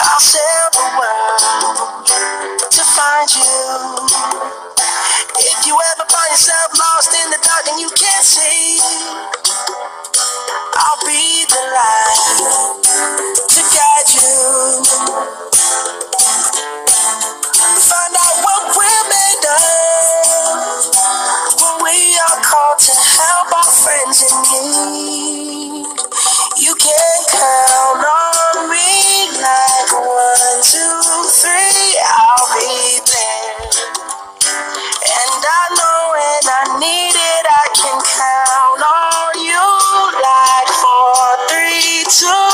I'll sail the world to find you. If you ever find yourself lost in the it's all